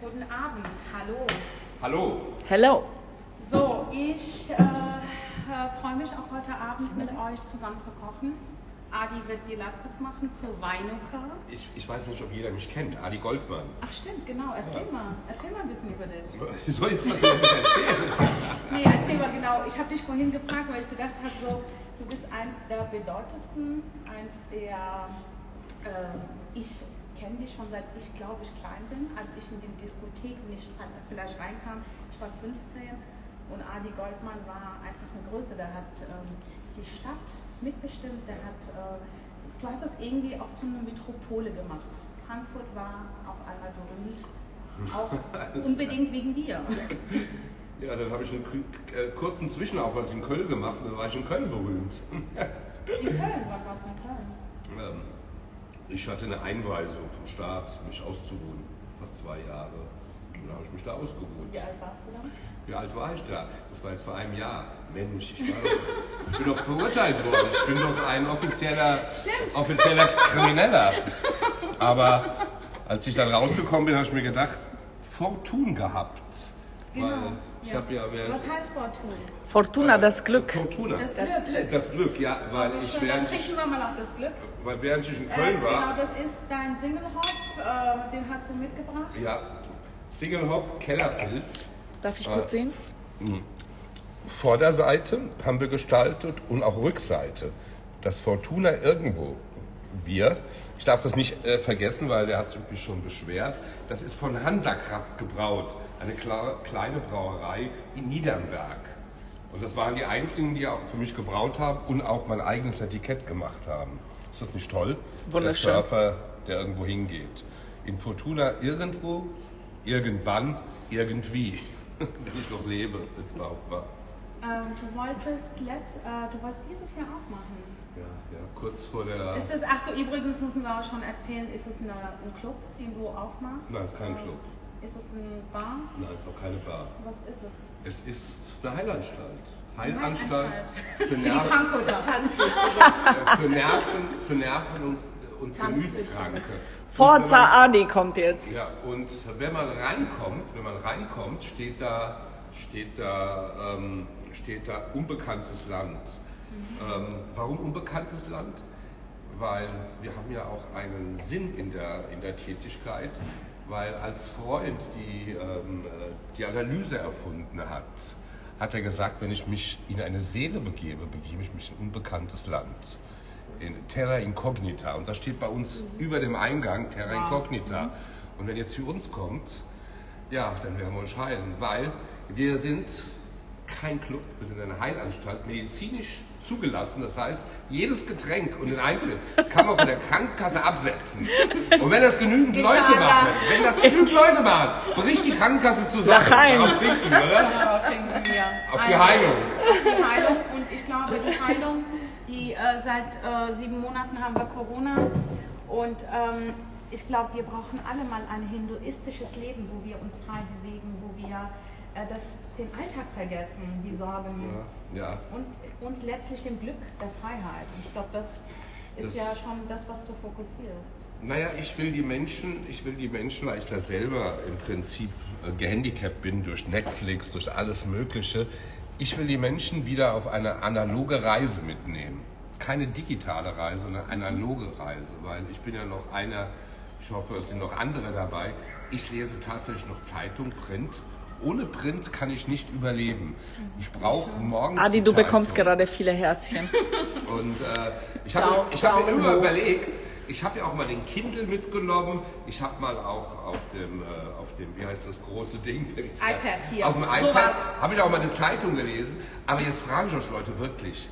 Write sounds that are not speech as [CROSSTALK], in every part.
Guten Abend, hallo. Hallo. Hello. So, ich äh, äh, freue mich auch heute Abend mit euch zusammen zu kochen. Adi wird die Latkes machen zu Weinuka. Ich, ich weiß nicht, ob jeder mich kennt. Adi Goldmann. Ach stimmt, genau. Erzähl mal. Erzähl mal ein bisschen über dich. Ich soll jetzt das über mich erzählen? [LAUGHS] Nee, erzähl mal genau. Ich habe dich vorhin gefragt, weil ich gedacht habe, so, du bist eins der bedeutendsten, eins der, äh, ich kenne dich schon seit ich glaube ich klein bin, als ich in die Diskothek nicht vielleicht reinkam. Ich war 15 und Adi Goldmann war einfach eine Größe. Der hat ähm, die Stadt mitbestimmt, der hat, äh, du hast es irgendwie auch zu einer Metropole gemacht. Frankfurt war auf einmal berühmt, auch [LAUGHS] unbedingt wegen dir. [LAUGHS] Ja, dann habe ich einen äh, kurzen Zwischenaufwand in Köln gemacht und dann war ich in Köln berühmt. In Köln, wann warst du in Köln? Ähm, ich hatte eine Einweisung vom Staat, mich auszuruhen. Fast zwei Jahre. Und dann habe ich mich da ausgeruht. Wie alt warst du dann? Wie alt war ich da? Das war jetzt vor einem Jahr. Mensch, ich, war doch, ich bin doch verurteilt worden. Ich bin doch ein offizieller, offizieller Krimineller. Aber als ich dann rausgekommen bin, habe ich mir gedacht, Fortun gehabt. Genau, Weil ich ja. ja Was heißt Fortun? Fortuna, das Glück. Fortuna. Das Das, Glück. das Glück, ja, weil ich Schön, dann während ich, wir mal auf das Glück. weil während ich in Äh, Köln genau, war, das ist dein Single Hop, äh, den hast du mitgebracht. ja, Single Hop, Kellerpilz. Darf ich kurz sehen? Vorderseite haben wir gestaltet und auch Rückseite. Das Fortuna irgendwo Bier. Ich darf das nicht äh, vergessen, weil der hat sich mich schon beschwert. Das ist von Hansakraft gebraut, eine kleine Brauerei in Niedernberg. Und das waren die einzigen, die auch für mich gebraut haben und auch mein eigenes Etikett gemacht haben. Ist das nicht toll? Wunderschön. Der Surfer, der irgendwo hingeht. In Fortuna irgendwo, irgendwann, irgendwie. [LAUGHS] Wenn ich noch lebe, jetzt überhaupt was. Ähm, du wolltest letzt, äh, du wolltest dieses Jahr auch machen. Ja, ja, kurz vor der. Ist es, ach so, übrigens müssen wir auch schon erzählen, ist es eine, ein Club, den du aufmachst? Nein, es ist kein Äh, Club. Ist es ein Bar? Nein, es ist auch keine Bar. Was ist es? Es ist eine Heilanstalt. Heilanstalt Heilanstalt. für die Nerven, Frankfurter. äh, für Nerven, für Nerven und, und. Gemütskranke. Forza Adi kommt jetzt. wenn man, ja, und wenn man reinkommt, wenn man reinkommt, steht da, steht da, ähm, steht da unbekanntes Land. Ähm, warum unbekanntes Land? Weil wir haben ja auch einen Sinn in der, in der Tätigkeit, weil als Freud die, ähm, äh, die Analyse erfunden hat, hat er gesagt, wenn ich mich in eine Seele begebe, begebe ich mich in unbekanntes Land. In Terra Incognita. Und das steht bei uns über dem Eingang Terra Incognita. Und wenn ihr zu uns kommt, ja, dann werden wir uns scheiden, weil wir sind kein Club, wir sind eine Heilanstalt, medizinisch zugelassen. Das heißt, jedes Getränk und den Eintritt kann man von der Krankenkasse absetzen. Und wenn das genügend Leute machen, wenn das genügend Leute machen, bricht die Krankenkasse zusammen. Darauf trinken, oder? Darauf trinken wir. Auf die Heilung. Auf die Heilung. Und ich glaube, die Heilung, die äh, seit äh, sieben Monaten haben wir Corona. Und ähm, ich glaube, wir brauchen alle mal ein hinduistisches Leben, wo wir uns frei bewegen, wo wir das, den Alltag vergessen, die Sorgen. Ja. Und uns letztlich dem Glück der Freiheit. Ich glaube, das ist Das- ja schon das, was du fokussierst. Naja, ich will die Menschen, ich will die Menschen, weil ich da selber im Prinzip äh, gehandicapt bin durch Netflix, durch alles Mögliche, ich will die Menschen wieder auf eine analoge Reise mitnehmen. Keine digitale Reise, sondern eine analoge Reise, weil ich bin ja noch einer, ich hoffe, es sind noch andere dabei, ich lese tatsächlich noch Zeitung, Print. Ohne Print kann ich nicht überleben. Ich brauche morgens. Adi, du bekommst gerade viele Herzchen. [LAUGHS] Und äh, ich habe ich hab mir immer überlegt, ich habe ja auch mal den Kindle mitgenommen. Ich habe mal auch auf dem, äh, auf dem, wie heißt das große Ding? [LAUGHS] iPad hier. Auf dem iPad habe ich auch mal eine Zeitung gelesen. Aber jetzt fragen sich euch Leute wirklich,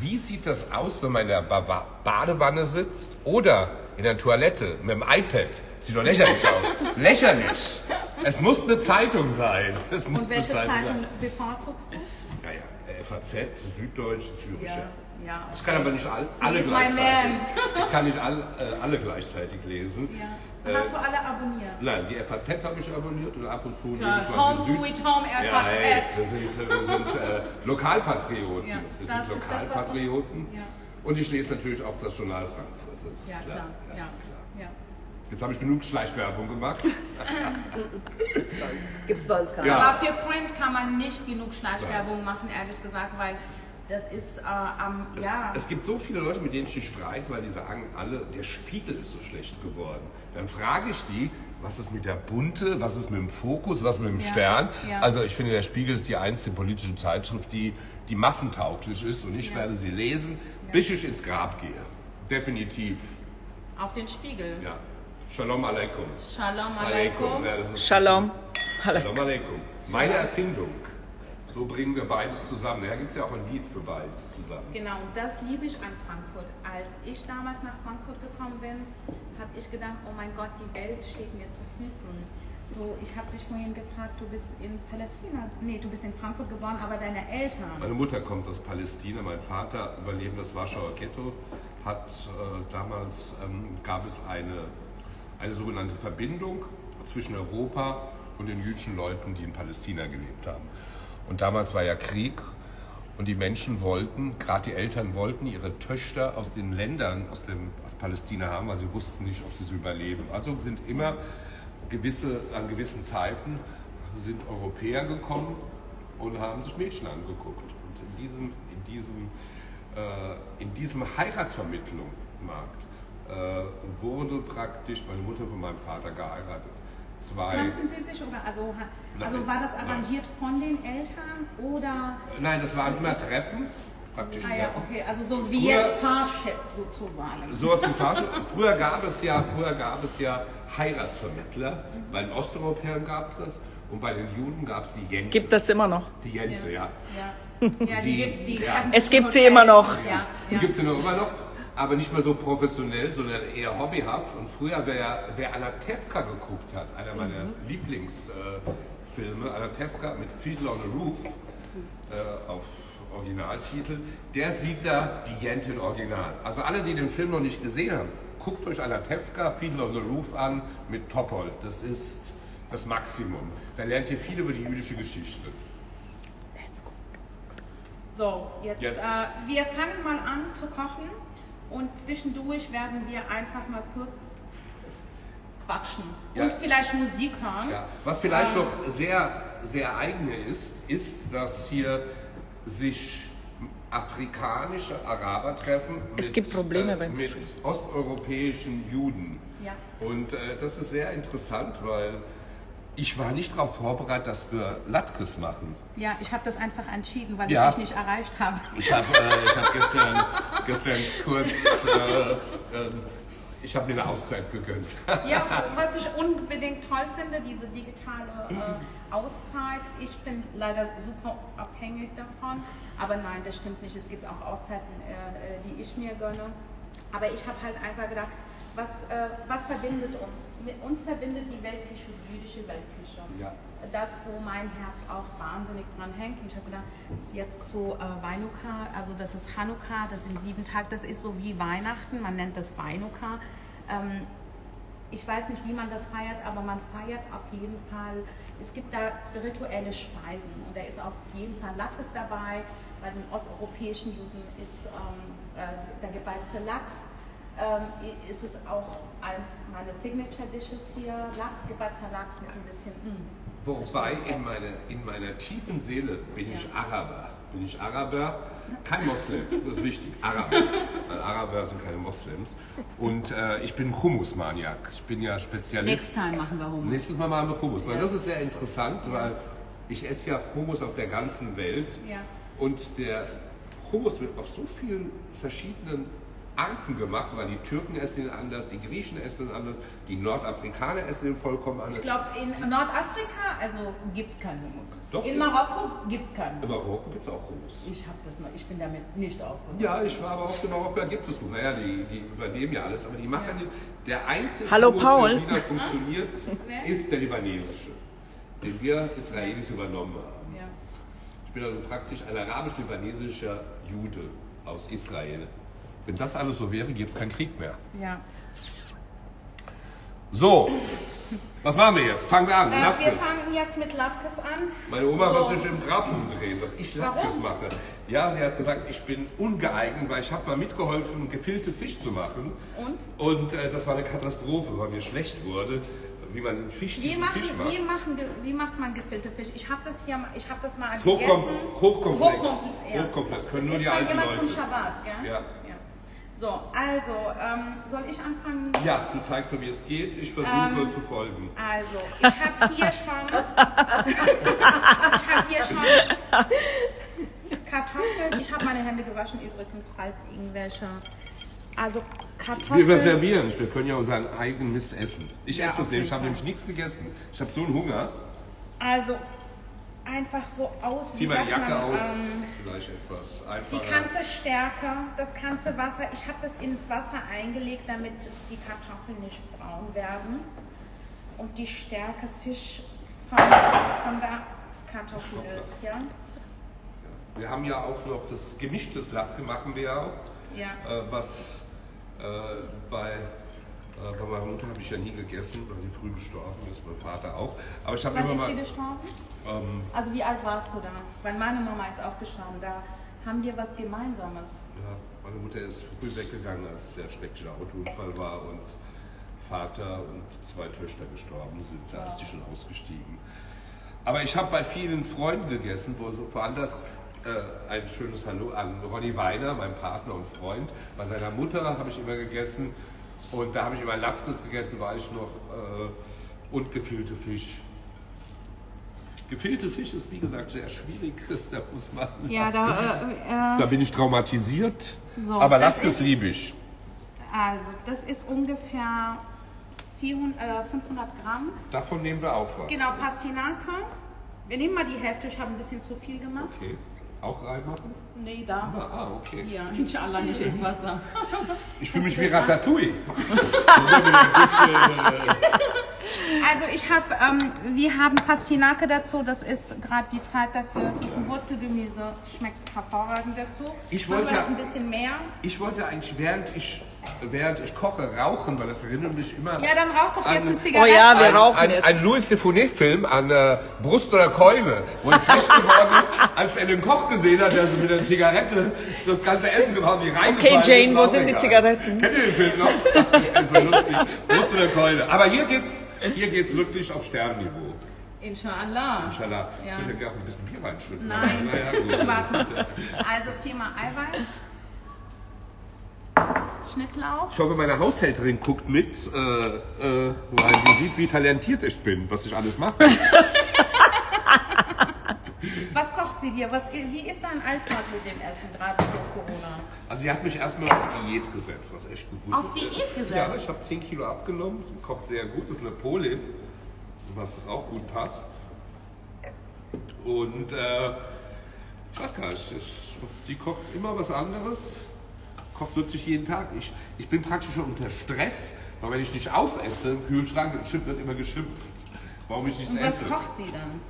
wie sieht das aus, wenn man in der ba Ba- Badewanne sitzt oder in der Toilette mit dem iPad? Sieht doch lächerlich aus. [LAUGHS] lächerlich. Es muss eine Zeitung sein. Es muss Und welche eine Zeitung Zeitung sein. bevorzugst du? Naja, FAZ, Süddeutsche, Zürische. ja. Ich kann aber nicht all, alle my gleichzeitig. [LAUGHS] Ich kann nicht all, äh, alle gleichzeitig lesen. ja. Äh, Hast du alle abonniert? Nein, die FAZ habe ich abonniert und ab und zu Klar, nehme ich mal Home Sweet Home Ja, FAZ. hey, wir sind, wir sind äh, Lokalpatrioten. Ja, wir das sind das, Lokalpatrioten. uns- ja. Und ich lese natürlich auch das Journal Frankfurt. Das ist Ja, klar. klar. Ja, ja. Jetzt habe ich genug Schleichwerbung gemacht. [LAUGHS] Gibt es bei uns gar Ja. nicht. Aber für Print kann man nicht genug Schleichwerbung machen, ehrlich gesagt, weil das ist äh, am, Es, ja. es gibt so viele Leute, mit denen ich nicht streite, weil die sagen alle, der Spiegel ist so schlecht geworden. Dann frage ich die, was ist mit der Bunte, was ist mit dem Fokus, was ist mit dem Ja, Stern? ja. Also ich finde, der Spiegel ist die einzige politische Zeitschrift, die, die massentauglich ist und ich Ja. werde sie lesen, bis ich ins Grab gehe. Definitiv. auf den Spiegel. Ja. Shalom Aleikum. Shalom Aleikum. Ja, Shalom. Shalom Aleikum. Meine Erfindung. So bringen wir beides zusammen. Da gibt es ja auch ein Lied für beides zusammen. Genau, und das liebe ich an Frankfurt. Als ich damals nach Frankfurt gekommen bin, habe ich gedacht, oh mein Gott, die Welt steht mir zu Füßen. So, ich habe dich vorhin gefragt, du bist in Palästina, nee, du bist in Frankfurt geboren, aber deine Eltern. Meine Mutter kommt aus Palästina, mein Vater überlebt das Warschauer Ghetto, hat äh, damals ähm, gab es eine, eine sogenannte Verbindung zwischen Europa und den jüdischen Leuten, die in Palästina gelebt haben. Und damals war ja Krieg und die Menschen wollten, gerade die Eltern wollten ihre Töchter aus den Ländern, aus, dem, aus Palästina haben, weil sie wussten nicht, ob sie es überleben. Also sind immer gewisse, an gewissen Zeiten sind Europäer gekommen und haben sich Mädchen angeguckt. Und in diesem, in diesem, äh, in diesem Heiratsvermittlungsmarkt äh, wurde praktisch meine Mutter von meinem Vater geheiratet. Zwei, Kannten sie sich oder also, also Nein. war das Nein. arrangiert von den Eltern oder? nein, das waren immer Treffen, praktisch Ah ja, Treffen. okay, also so wie Früher- jetzt Parship sozusagen. Sowas wie [LAUGHS] Fahrstuhl. Früher gab es ja, früher gab es ja Heiratsvermittler. Bei den Osteuropäern gab es das und bei den Juden gab es die Jente. Gibt das immer noch? Die Jente, ja. Ja, ja die, Die- gibt's, die ja. Es gibt sie immer noch. Ja, Die ja. gibt es ja noch immer noch, aber nicht mehr so professionell, sondern eher hobbyhaft. Und früher, wer, wer Anatevka geguckt hat, einer meiner Lieblingsfilme, Anatevka mit Fiddler on the Roof äh, auf Originaltitel, der sieht da die Jente in Original. Also alle, die den Film noch nicht gesehen haben, guckt euch Anatevka, Fiddler on the Roof an mit Topol. Das ist das Maximum. Da lernt ihr viel über die jüdische Geschichte. So, jetzt, Jetzt. Äh, wir fangen mal an zu kochen und zwischendurch werden wir einfach mal kurz quatschen Ja. und vielleicht Musik hören. Ja. Was vielleicht noch sehr, sehr eigen ist, ist, dass hier sich afrikanische Araber treffen Es mit, gibt Probleme beim mit osteuropäischen Juden. Ja. Und äh, das ist sehr interessant, weil ich war nicht darauf vorbereitet, dass wir Latkes machen. Ja, ich habe das einfach entschieden, weil Ja. ich dich nicht erreicht habe. Ich habe äh, ich hab gestern, gestern kurz, äh, äh, ich habe mir eine Auszeit gegönnt. Ja, was ich unbedingt toll finde, diese digitale äh, Auszeit. Ich bin leider super abhängig davon. Aber nein, das stimmt nicht. Es gibt auch Auszeiten, äh, äh, die ich mir gönne. Aber ich habe halt einfach gedacht, was, äh, was verbindet uns? Mit uns verbindet die Weltküche, die jüdische Weltküche. Ja. Das, wo mein Herz auch wahnsinnig dran hängt. Und ich habe gedacht, jetzt zu äh, Weinuka, also das ist Hanukkah, das sind sieben Tage, das ist so wie Weihnachten, man nennt das Weinuka. Ähm, ich weiß nicht, wie man das feiert, aber man feiert auf jeden Fall, es gibt da rituelle Speisen und da ist auf jeden Fall Lachs dabei. Bei den osteuropäischen Juden ist ähm, äh, der gebalzte Lachs. Ähm, ist es auch eines meiner Signature Dishes hier, Lachs, gebalzter Lachs mit ein bisschen, mm. Wobei in meiner, in meiner tiefen Seele bin ich Araber. Bin ich Araber, kein Moslem, das ist wichtig, Araber. Weil Araber sind keine Moslems. Und äh, ich bin Hummus-Maniak. Ich bin ja Spezialist. Next time machen wir Hummus. Nächstes Mal machen wir Hummus. Weil das ist sehr interessant, weil ich esse ja Hummus auf der ganzen Welt. Ja. Und der Hummus wird auf so vielen verschiedenen Arten gemacht, weil die Türken essen ihn anders, die Griechen essen ihn anders, die Nordafrikaner essen ihn vollkommen anders. Ich glaube, in Nordafrika, also gibt es keinen Hummus. Doch. In Marokko gibt es keinen In Hummus. Marokko gibt es auch Hummus. Ich habe das noch, ich bin damit nicht aufgewachsen. Ja, ich war aber auch in Marokko, da gibt es Hummus. Naja, die, die übernehmen ja alles, aber die machen den, der einzige Hallo, Hummus, Paul. der wieder funktioniert, Wer? [LAUGHS] ist der libanesische, den wir Israelis übernommen haben. Ja. Ich bin also praktisch ein arabisch-libanesischer Jude aus Israel. Wenn das alles so wäre, gäbe es keinen Krieg mehr. ja. So, Was machen wir jetzt? Fangen wir an. Äh, wir fangen jetzt mit Latkes an. Meine Oma So. wird sich im Grab umdrehen, dass ich Latkes mache. Ja, sie hat gesagt, ich bin ungeeignet, weil ich habe mal mitgeholfen, gefüllte Fisch zu machen. Und? Und äh, das war eine Katastrophe, weil mir schlecht wurde, wie man den Fisch, Wie, machen, Fisch macht. wie, machen, wie macht man gefüllte Fisch? Ich habe das hier, mal- ich habe das mal ist gegessen. hochkom hochkomplex. Hochkom- ja. Hochkomplex. Können Das nur ist die alten immer Leute. zum Schabbat, gell? Ja. So, also, ähm, soll ich anfangen? Ja, du zeigst mir, wie es geht. Ich versuche Ähm, zu folgen. Also, ich habe hier schon. [LAUGHS] ich habe hier schon Kartoffeln. Ich habe meine Hände gewaschen übrigens, falls irgendwelche. Also Kartoffeln. Wir reservieren nicht, wir können ja unseren eigenen Mist essen. Ich Ja, esse das nicht, ich habe nämlich nichts gegessen. Ich habe so einen Hunger. Also einfach so aus. Zieh mal die Jacke man, aus. Ähm, das ist vielleicht etwas die einfacher. ganze Stärke, das ganze Wasser, ich habe das ins Wasser eingelegt, damit die Kartoffeln nicht braun werden. Und die Stärke sich von, von der Kartoffel löst, ja? Wir haben ja auch noch das gemischtes Latke machen wir auch. Ja. Äh, was äh, bei, äh, bei meiner Mutter habe ich ja nie gegessen, weil sie früh gestorben ist, mein Vater auch. Aber ich habe immer ist mal. sie gestorben? Ähm, Also wie alt warst du da? Weil meine Mama ist auch gestorben. Da haben wir was Gemeinsames. Ja, meine Mutter ist früh weggegangen, als der schreckliche Autounfall war und Vater und zwei Töchter gestorben sind. Da ist sie schon ausgestiegen. Aber ich habe bei vielen Freunden gegessen, wo so woanders äh, ein schönes Hallo an Ronny Weiner, mein Partner und Freund. Bei seiner Mutter habe ich immer gegessen und da habe ich immer Latzkes gegessen, war ich noch äh, und gefüllte Fisch. Gefüllte Fisch ist wie gesagt sehr schwierig. [LAUGHS] Da muss man. Ja, da, äh, Da bin ich traumatisiert. So, aber das ist- liebe ich. also das ist ungefähr 400, äh, 500 Gramm. Davon nehmen wir auch was. Genau, Pastinake. Wir nehmen mal die Hälfte, ich habe ein bisschen zu viel gemacht. Okay. Auch reinmachen? Nee, da. Ah, ah, okay. Ja, inshallah nicht ins Wasser. Ich fühle mich wie Ratatouille. [LAUGHS] Also ich habe, ähm, wir haben Pastinake dazu, das ist gerade die Zeit dafür. Es ist ein Wurzelgemüse, schmeckt hervorragend dazu. Ich wollte ein bisschen mehr. Ich wollte eigentlich, während ich, während ich koche, rauchen, weil das erinnert mich immer Ja, dann rauch doch jetzt eine Zigarette. Oh ja, wir ein, rauchen ein, jetzt. ein Louis de Funès-Film an äh, Brust oder Keule, wo er schlecht geworden ist, als er den Koch gesehen hat, der so mit der Zigarette das ganze Essen gemacht hat, wie reingefallen Okay, Jane, ist, wo auch sind die. Zigaretten? Kennt ihr den Film noch? ist [LAUGHS] so lustig. Brust oder Keule. Aber hier geht's, hier geht's wirklich auf Sternniveau. Inshallah. Inshallah. Ja. Ich würde gerne ein bisschen Bier reinschütten. Nein. aber Naja, gut. [LAUGHS] Warte. Also viermal Eiweiß. Schnittlauch. Ich hoffe, meine Haushälterin guckt mit, äh, äh, weil die sieht, wie talentiert ich bin, was ich alles mache. [LAUGHS] Was kocht sie dir? Was, wie ist dein Alltag mit dem Essen, gerade vor Corona? Also sie hat mich erstmal auf Diät gesetzt, was echt gut war. Auf Diät gesetzt? Ja, ich habe 10 Kilo abgenommen. Sie kocht sehr gut. Das ist eine Polin, was auch gut passt. Und äh, ich weiß gar nicht, ich, sie kocht immer was anderes. Kocht wirklich jeden Tag. Ich, ich bin praktisch schon unter Stress, weil wenn ich nicht aufesse im Kühlschrank, dann schimpft- wird immer geschimpft, warum ich nichts Und was esse. kocht sie dann?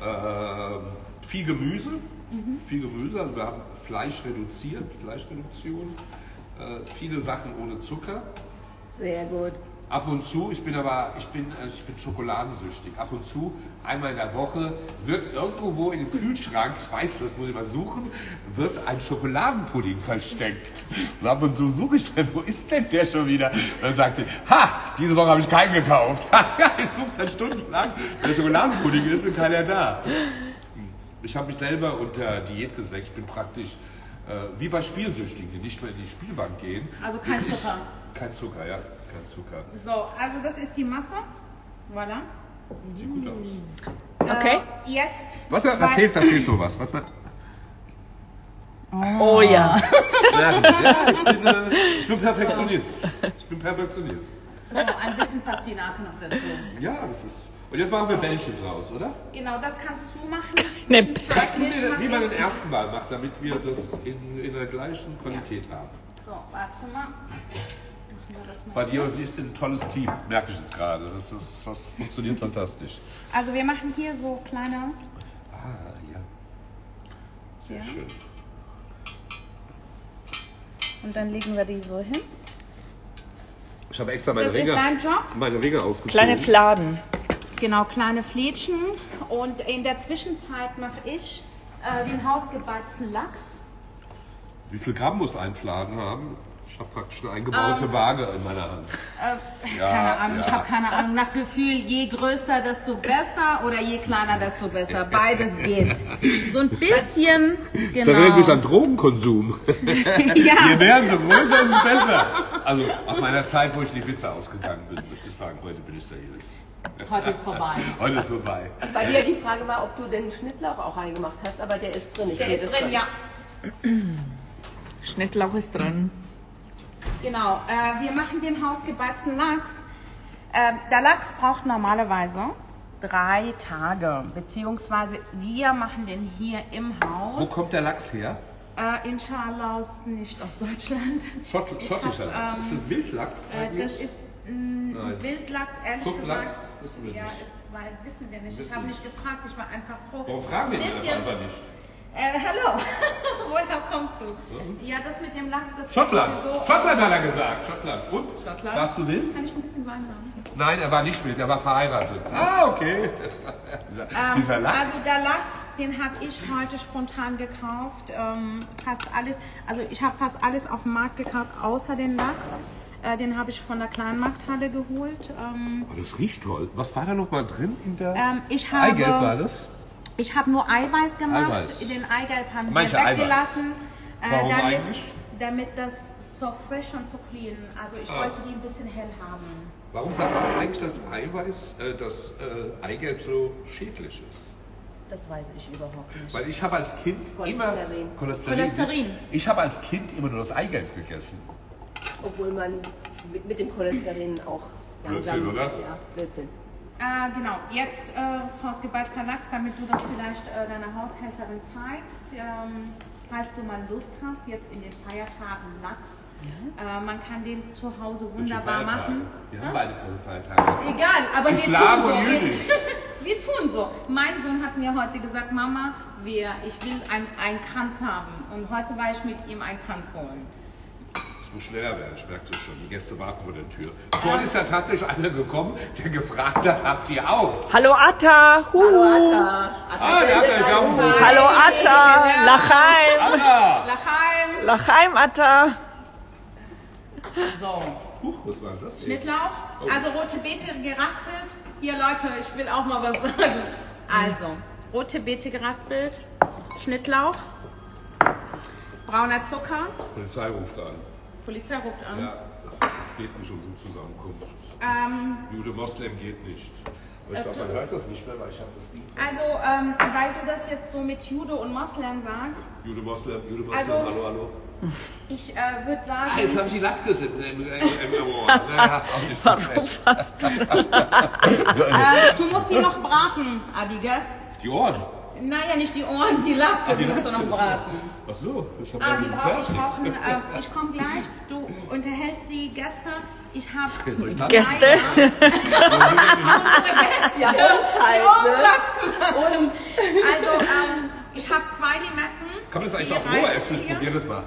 Ähm, viel Gemüse, viel Gemüse, also wir haben Fleisch reduziert, Fleischreduktion, äh, viele Sachen ohne Zucker. Sehr gut. Ab und zu, ich bin aber, ich bin, äh, ich bin schokoladensüchtig. Ab und zu, einmal in der Woche, wird irgendwo in dem Kühlschrank, ich weiß, das muss ich mal suchen, wird ein Schokoladenpudding versteckt. Und ab und zu suche ich dann, wo ist denn der schon wieder? Und dann sagt sie, ha, diese Woche habe ich keinen gekauft. [LAUGHS] ich suche dann stundenlang, wenn der Schokoladenpudding ist und keiner da. Ich habe mich selber unter Diät gesetzt. Ich bin praktisch äh, wie bei Spielsüchtigen, die nicht mehr in die Spielbank gehen. Also kein ich- Zucker. Kein Zucker, ja, kein Zucker. So, also das ist die Masse. Voilà. Sieht gut aus. Okay. Äh, jetzt. Warte, da fehlt, da fehlt noch was. Warte mal. Oh ja. Ja, ich bin, äh, ich bin Perfektionist. Ich bin Perfektionist. So, ein bisschen Pastinake noch dazu. Ja, das ist. Und jetzt machen wir Bällchen draus, oder? Genau, das kannst du machen. [LAUGHS] Ne, Kannst du mir, wie man den ersten Mal macht, damit wir das in, in der gleichen Qualität haben. So, warte mal. Bei dir sind ein tolles Team, merke ich jetzt gerade. Das, ist, das funktioniert [LAUGHS] fantastisch. Also wir machen hier so kleine. Ah, ja. Sehr Ja. schön. Und dann legen wir die so hin. Ich habe extra meine Das ist Ringe, meine Ringe ausgezogen. Kleine Fladen. Genau, kleine Flädchen. Und in der Zwischenzeit mache ich äh, den hausgebeizten Lachs. Wie viel Gramm muss ein Fladen haben? Ich habe praktisch eine eingebaute Waage in meiner Hand. Ja, Ähm. keine Ahnung, ich ja. habe keine Ahnung. Nach Gefühl, je größer, desto besser oder je kleiner, desto besser. Beides geht. So ein bisschen, Das erinnert mich genau. an Drogenkonsum. [LAUGHS] Je Ja, mehr, umso größer ist es besser. Also aus meiner Zeit, wo ich in die Pizza ausgegangen bin, möchte ich sagen, heute bin ich seriös. heute ist vorbei. [LAUGHS] Heute ist vorbei. Bei dir die Frage war, ob du den Schnittlauch auch reingemacht hast, aber der ist drin. Ich Der sehe ist das drin, schon. ja. Schnittlauch ist drin. Genau, äh, wir machen den hausgebeizten Lachs. Äh, der Lachs braucht normalerweise drei Tage, beziehungsweise wir machen den hier im Wo Haus. kommt der Lachs her? Äh, inshallah aus, nicht aus Deutschland. Schott, Ich schottischer Lachs. ähm, ist das Wildlachs Äh, eigentlich? das ist. Wildlachs, ehrlich Zucklachs gesagt. wissen wir ja, nicht. ist, weil, wissen wir nicht. Ich Wissen habe wir nicht gefragt, ich war einfach froh. Warum fragen wir Bisschen- einfach nicht? Äh, hallo, [LAUGHS] woher kommst du? Ja, das mit dem Lachs, das Schottland. ist sowieso... Schottland hat er gesagt. Schottland. Und? Schottland. Warst du wild? Kann ich ein bisschen Wein haben? Nein, er war nicht wild, er war verheiratet. Ah, okay. [LAUGHS] dieser, dieser Lachs. Also der Lachs, den habe ich heute spontan gekauft. Ähm, fast alles, also ich habe fast alles auf dem Markt gekauft, außer den Lachs. Äh, den habe ich von der Kleinmarkthalle geholt. Ähm, oh, das riecht toll. Was war da noch mal drin in der? ähm, ich habe, Eigelb war das? Ich habe nur Eiweiß gemacht. Eiweiß. Den Eigelb haben wir weggelassen. Äh, Warum damit, eigentlich? damit das so fresh und so clean. Also ich Ah. wollte die ein bisschen hell haben. Warum sagt man eigentlich, dass Eiweiß, äh, dass äh, Eigelb so schädlich ist? Das weiß ich überhaupt nicht. Weil ich habe als Kind immer Cholesterin. Cholesterin. Cholesterin. nicht? Ich habe als Kind immer nur das Eigelb gegessen. Obwohl man mit, mit dem Cholesterin auch Blödsinn, langsam... oder? Ja, Blödsinn. Äh, genau, jetzt äh, hausgebeizter Lachs, damit du das vielleicht äh, deiner Haushälterin zeigst. Ähm, falls du mal Lust hast, jetzt in den Feiertagen Lachs. Äh, man kann den zu Hause wunderbar machen. Wir haben beide keine Feiertage. Egal, aber Islam wir tun so. Jüdisch. Wir, [LAUGHS] wir tun so. Mein Sohn hat mir heute gesagt, Mama, wir, ich will ein- einen Kranz haben. Und heute war ich mit ihm einen Kranz holen. Ich muss schneller werden, ich merke das schon. Die Gäste warten vor der Tür. Vorhin ist ja tatsächlich einer gekommen, der gefragt hat, habt ihr auch? Hallo Atta. Huhu. Atta. Ah, der hat ja auch. Hallo Atta. Lachaim. Anna! Lachaim. Lachaim Atta. So. Huch, was war das? Schnittlauch, also rote Beete geraspelt. Hier Leute, ich will auch mal was sagen. Also, rote Beete geraspelt, Schnittlauch, brauner Zucker, Polizei ruft an. Polizei ruft an. Ja, es geht nicht um so eine Zusammenkunft. Ähm, Jude Moslem geht nicht. Aber ich glaube, man hört das nicht mehr, weil ich habe das Lied. also, ähm, weil du das jetzt so mit Jude und Moslem sagst, Jude Moslem, Jude Moslem, Also- hallo, hallo. ich äh, würde sagen, Ah, jetzt habe ich die Latte im, im, im, Ohr. [LAUGHS] Naja, Warum fast? [LAUGHS] äh, du musst die noch braten, Adi, gell? Die Ohren. Naja, nicht die Ohren, die Lappe, die musst du noch braten. Ach so, ich habe Ah, diesen brauch, ich einen, äh, ich komme gleich. Du unterhältst die Gäste. Ich habe ich das? Gäste? [LAUGHS] Ja, uns halt, ne? Und also ähm, ich habe zwei Limetten. Kann man das eigentlich auch roh essen? Ich probiere das mal.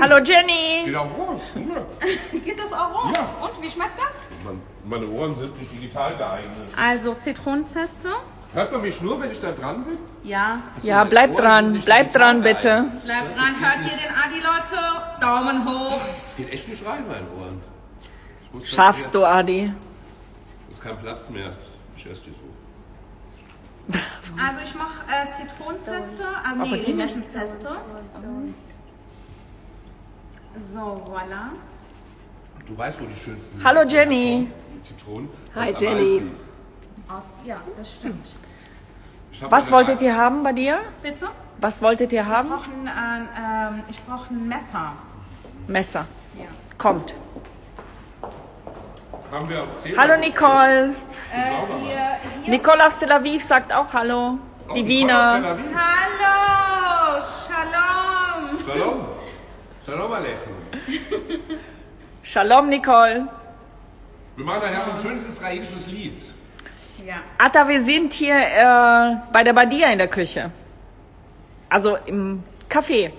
Hallo Jenny. Geht auch roh. [LAUGHS] Geht das auch roh? Ja. Und wie schmeckt das? Mann, meine Ohren sind nicht digital geeignet. Also Zitronenzeste. Hört man mich nur, wenn ich da dran bin? Ja. Ja, bleib dran. Bleib dran, bitte. Bleib dran. Hört ihr den Adi, Leute? Daumen hoch. Es geht echt nicht rein, meine Ohren. Schaffst du, Adi. Es ist kein Platz mehr. Ich esse die so. Also ich mache äh, Zitronenzeste. Ah, nee, die- Limettenzeste. So, voilà. Du weißt, wo die schönsten sind. Hallo Jenny. Die Zitronen. Hi, Jenny. Aus, ja, das stimmt. Ich Was wolltet ihr haben bei dir? Bitte? Was wolltet ihr Ich haben? brauche ein, äh, ich brauch ein Messer. Messer. Ja. Kommt. Haben wir auch? Hallo Nicole. Äh, hier, hier. Nicole aus Tel Aviv sagt auch Hallo. Oh, Die Wiener. Hallo, Shalom. Shalom. Shalom Aleichem. Shalom Nicole. Wir machen nachher ein schönes israelisches Lied. Ja. Atta, wir sind hier äh, bei der Badia in der Küche. Also im Café,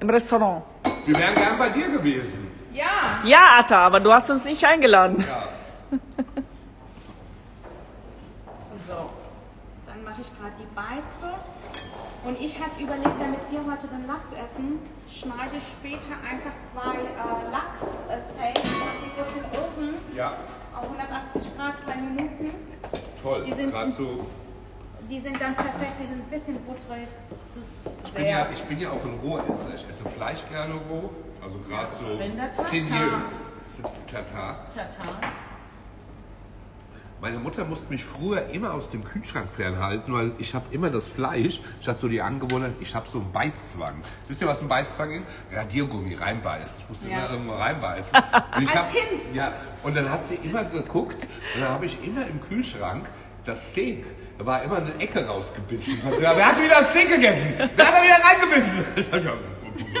im Restaurant. Wir wären gern bei dir gewesen. Ja, Ja, Atta, aber du hast uns nicht eingeladen. Ja. [LAUGHS] so. Dann mache ich gerade die Beize. Und ich hatte überlegt, damit wir heute den Lachs essen, schneide ich später einfach zwei äh, Lachs-Steaks, mache die kurz in den Ofen ja, auf 180 Grad, zwei Minuten. Toll. Die sind- Gerade so. Die sind dann perfekt, die sind ein bisschen butterig. Ich bin, ja, ich bin ja auch ein Rohesser. Ich esse Fleisch gerne roh. Also gerade so Rinder-Tartar. Seigneur. Tatar. Tatar. Meine Mutter musste mich früher immer aus dem Kühlschrank fernhalten, weil ich habe immer das Fleisch, ich hatte so die Angewohnheit, ich habe so einen Beißzwang. Wisst ihr, was ein Beißzwang ist? Radiergummi reinbeißen. Ich musste Ja. immer irgendwo reinbeißen. [LAUGHS] Als hab, Kind? Ja, und dann hat sie immer geguckt und dann habe ich immer im Kühlschrank das Steak, da war immer eine Ecke rausgebissen. Gesagt, Wer hat wieder das Steak gegessen? Wer hat da wieder reingebissen? [LAUGHS] Ich sag, ja,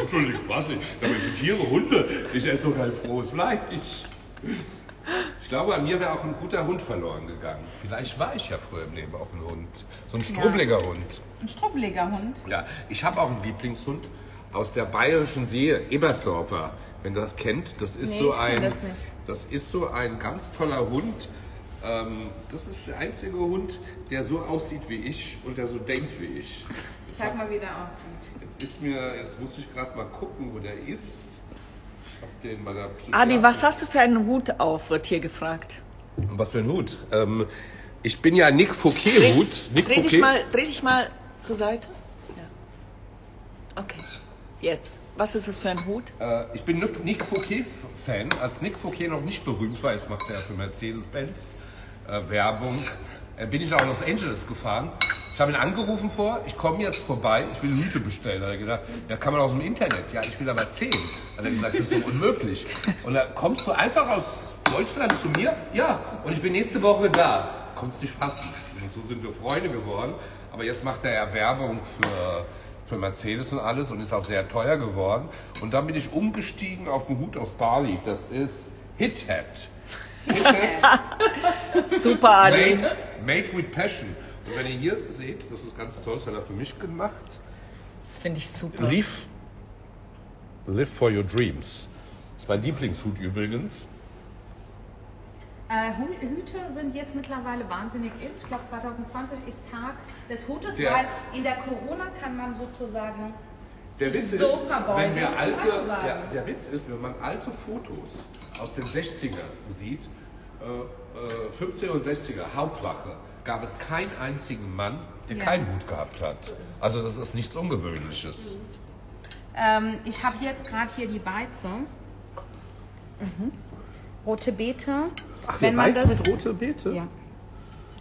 Entschuldigung, was? Da sind Tiere, Hunde. Ich esse doch kein frohes Fleisch. Ich glaube, an mir wäre auch ein guter Hund verloren gegangen. Vielleicht war ich ja früher im Leben auch ein Hund. So ein strubbeliger Hund. Ein strubbeliger Hund. Ja, ich habe auch einen Lieblingshund aus der bayerischen See, Ebersdorfer. Wenn du das kennt, das ist Nee, so ein, das das ist so ein ganz toller Hund. Ähm, das ist der einzige Hund, der so aussieht wie ich und der so denkt wie ich. Jetzt, Sag mal, wie der aussieht. jetzt ist mir, jetzt muss ich gerade mal gucken, wo der ist. Den bei der Adi, was hast du für einen Hut auf, wird hier gefragt. Was für ein Hut? Ähm, ich bin ja Nick Fouquet-Hut. Nick Dreh dich, Fouquet. mal, dreh dich mal zur Seite. Ja. Okay, jetzt. Was ist das für ein Hut? Äh, ich bin Nick Nick Fouquet-Fan. Als Nick Fouquet noch nicht berühmt war, jetzt macht er für Mercedes-Benz äh, Werbung, äh, bin ich nach Los Angeles gefahren. Ich habe ihn angerufen vor, ich komme jetzt vorbei, ich will Hüte bestellen. Da hat er gesagt, ja, kann man aus dem Internet. Ja, ich will aber zehn. Hat er gesagt, das ist doch unmöglich. Und da kommst du einfach aus Deutschland zu mir? Ja, und ich bin nächste Woche da. Konntest dich fassen. Und so sind wir Freunde geworden. Aber jetzt macht er ja Werbung für, für Mercedes und alles und ist auch sehr teuer geworden. Und dann bin ich umgestiegen auf einen Hut aus Bali. Das ist Hit Hat. Hit Hat. Super, Adi. Made, made with passion. Und wenn ihr hier seht, das ist ganz toll, das hat er für mich gemacht. Das finde ich super. Live, live for your dreams. Das ist mein Lieblingshut übrigens. Äh, Hüte sind jetzt mittlerweile wahnsinnig in. Ich glaube, 2020 ist Tag des Hutes, Der- weil in der Corona kann man sozusagen Der sich Witz so ist, verbeugen. wenn wir alte, ja, der Witz ist, wenn man alte Fotos aus den 60er sieht, äh, äh, 50er und 60er, Hauptwache, gab es keinen einzigen Mann, der Ja. keinen Hut gehabt hat. Also das ist nichts Ungewöhnliches. Ähm, ich habe jetzt gerade hier die Beize. Rote Beete. Ach, Wenn man das- mit rote Beete? Ja.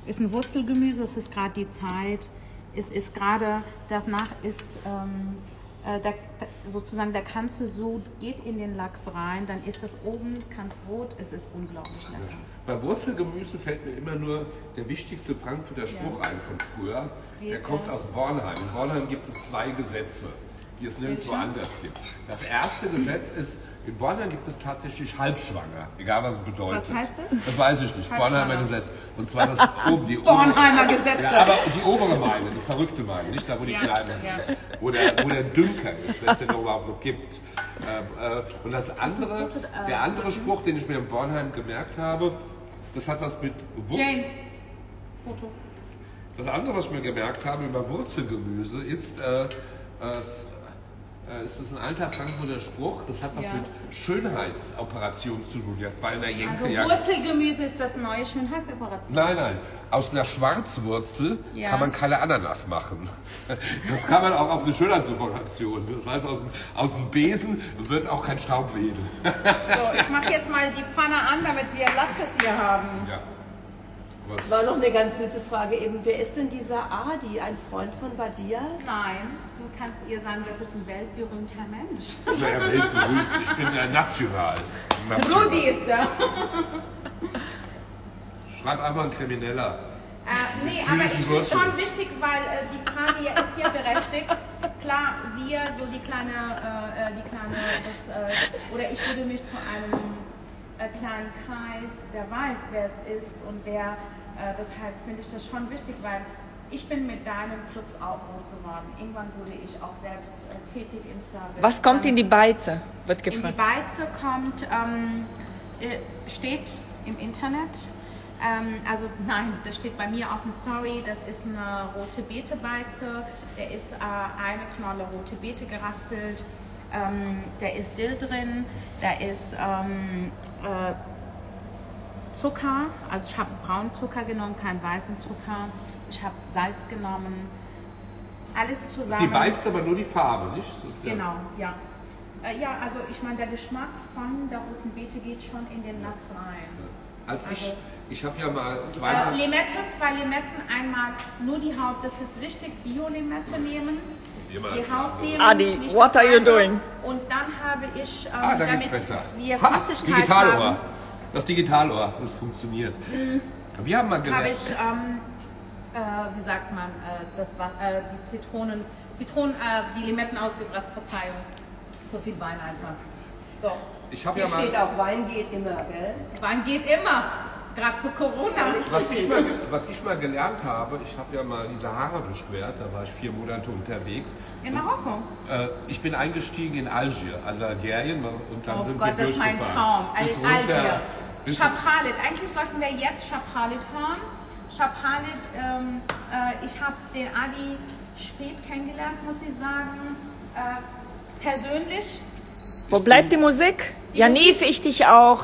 Ist ein Wurzelgemüse, es ist gerade die Zeit. Es ist gerade, danach ist ähm, äh, der, der, sozusagen der ganze Sud geht in den Lachs rein, dann ist das oben ganz rot, es ist unglaublich lecker. Bei Wurzelgemüse fällt mir immer nur der wichtigste Frankfurter Spruch ein von früher. Der Ja. kommt aus Bornheim. In Bornheim gibt es zwei Gesetze, die es nirgendwo anders gibt. Das erste Gesetz ist, in Bornheim gibt es tatsächlich Halbschwanger, egal was es bedeutet. Was heißt das? Das weiß ich nicht. Das. Bornheimer Gesetz. Und zwar das [LAUGHS] oben, die Bornheimer Gesetze. Ja, aber die obere Meile, die verrückte Meile, nicht da, wo die Ja, Kleine ja. sind. Wo der, wo der Dünker ist, wenn es den überhaupt noch gibt. Äh, äh, und das andere, der andere Spruch, den ich mir in Bornheim gemerkt habe, das hat was mit Wur Jane, Foto. Das andere, was ich mir gemerkt habe über Wurzelgemüse, ist, äh, äh, es, äh, es ist ein alter Frankfurter Spruch, das hat was Ja. mit Schönheitsoperationen zu tun. Jetzt bei einer Jenke Also ja. Wurzelgemüse ist das neue Schönheitsoperation. Nein, nein. Aus einer Schwarzwurzel Ja. kann man keine Ananas machen. [LAUGHS] Das kann man auch auf eine Schönheitsoperation. Das heißt, aus dem, aus dem Besen wird auch kein Staub wedeln. So, ich mache jetzt mal die Pfanne an, damit wir Latkes hier haben. Ja. Was? War noch eine ganz süße Frage eben. Wer ist denn dieser Adi? Ein Freund von Badias? Nein, du kannst ihr sagen, das ist ein weltberühmter Mensch. Naja, weltberühmt. Ich bin äh, national. national. Rudi ist da. Schreib einfach ein Krimineller. Äh, nee, aber ich finde schon wichtig, weil äh, die Frage ja ist hier berechtigt. Klar, wir, so die kleine, äh, äh, die kleine, das, äh, oder ich würde mich zu einem äh, kleinen Kreis, der weiß, wer es ist und wer, deshalb finde ich das schon wichtig, weil ich bin mit deinen Clubs auch groß geworden. Irgendwann wurde ich auch selbst äh, tätig im Service. Was kommt in die Beize? Wird in die gefragt. Beize kommt, ähm, äh, steht im Internet. Ähm, also [LAUGHS] nein, das steht bei mir auf dem Story. Das ist eine rote Beete-Beize. Der ist äh, eine Knolle rote Beete geraspelt. Ähm, da ist Dill drin. Da ist ähm, äh, Zucker. Also ich habe braunen Zucker genommen, keinen weißen Zucker. Ich habe Salz genommen. Alles zusammen. Sie beizt aber nur die Farbe, nicht? Ja- Genau, ja. Äh, ja, also ich meine, der Geschmack von der roten Beete geht schon in den Lachs rein. Als ich, Also- ich habe ja mal zweimal. Äh, Limette, zwei Limetten, einmal nur die Haut, das ist wichtig, Bio-Limette nehmen. Die die Haut nehmen. Adi, what are you doing? Und dann habe ich, ähm, ah, da geht's damit besser. wir Ha, Flüssigkeit Digitalohr. haben, Das Digitalohr, das funktioniert. Wir haben mal habe gelernt. ich, ähm, äh, wie sagt man, äh, das war, äh, die Zitronen, Zitronen, äh, die Limetten ausgepresst, Verzeihung. So viel Wein einfach. So, Ich habe ja mal. steht auch, Wein geht immer, gell? Wein geht immer, gerade zu Corona. Was ich, mal, was ich mal gelernt habe, ich habe ja mal die Sahara durchquert, da war ich vier Monate unterwegs. In Marokko. Äh, ich bin eingestiegen in Algier, also Algerien, und dann Oh sind Gott, wir das ist mein durchgefahren. Traum. Al runter- Algier. Chapalit. Eigentlich sollten wir jetzt Chapalit hören. Chapalit, ähm, äh, ich habe den Adi spät kennengelernt, muss ich sagen. Äh, persönlich. Wo bleibt die Musik? Ja, Nief, ich dich auch.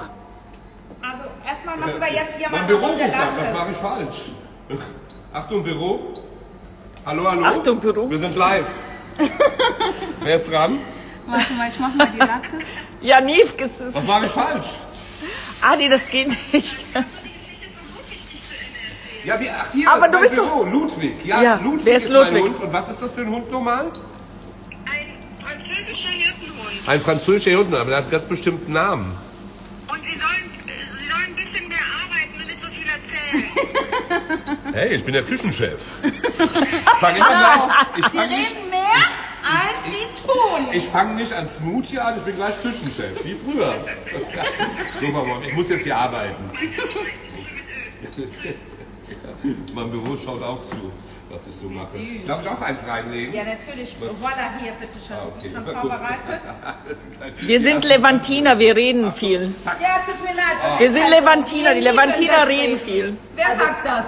Also erstmal machen wir jetzt hier Mein mal Büro an, was Lache. mache ich falsch? [LAUGHS] Achtung, Büro. Hallo, hallo. Achtung, Büro. Wir sind live. [LAUGHS] Wer ist dran? Warte mal, ich mach mal die Latte. Ja, Nief, es Was ist... mache ich falsch? Adi, das geht nicht. Ja, wie, ach hier, Aber du bist Büro, Ludwig. Ja, Ja, Ludwig wer ist ist, mein Ludwig? Hund. Und was ist das für ein Hund normal? Ein französischer Hirtenhund. Ein französischer Hund, aber der hat ganz bestimmt einen Namen. Und Sie sollen, Sie sollen ein bisschen mehr arbeiten und nicht so viel erzählen. [LAUGHS] Hey, ich bin der Küchenchef. Ich fange immer gleich. Ich Sie fange nicht, reden mehr, als die tun. ich fang nicht an Smoothie an, ich bin gleich Küchenchef, wie früher. [LAUGHS] So, Mama, ich muss jetzt hier arbeiten. [LAUGHS] mein Büro schaut auch zu, was ich so mache. Darf ich auch eins reinlegen? Ja, natürlich. Voilà, hier, bitte schön. Ah, okay. Schon vorbereitet? [LAUGHS] Wir sind Levantiner, wir reden viel. Ja, tut mir leid. das Wir sind. Levantiner, die Levantiner reden viel. Wer sagt das?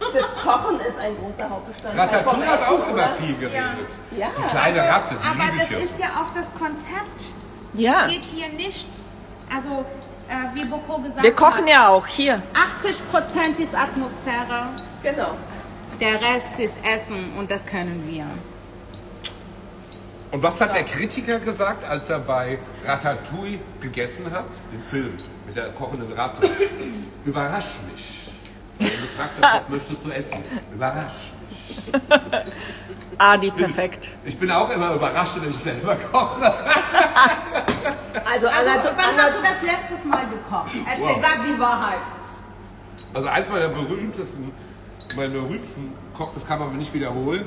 Das Kochen ist ein großer Hauptbestandteil Ratatouille hat auch Essen, immer oder? viel geredet. Ja. Die kleine Ratte, die Aber liebe das ist ja auch das Konzept. Ja, Es geht hier nicht, also äh, wie Boko gesagt wir kochen hat, ja auch hier. 80 Prozent ist Atmosphäre, Genau. der Rest ist Essen und das können wir. Und was hat der Kritiker gesagt, als er bei Ratatouille gegessen hat? Den Film mit der kochenden Ratte. [LAUGHS] Überrasch mich. Und er gefragt hat, was möchtest du essen? Überrasch mich. [LAUGHS] Adi, perfekt. Ich bin auch immer überrascht, wenn ich selber koche. [LAUGHS] Also, Also, wann hast du das letztes Mal gekocht? Erzähl, Wow. sag die Wahrheit. Also eins meiner berühmtesten, meine berühmtesten Koch, das kann man aber nicht wiederholen,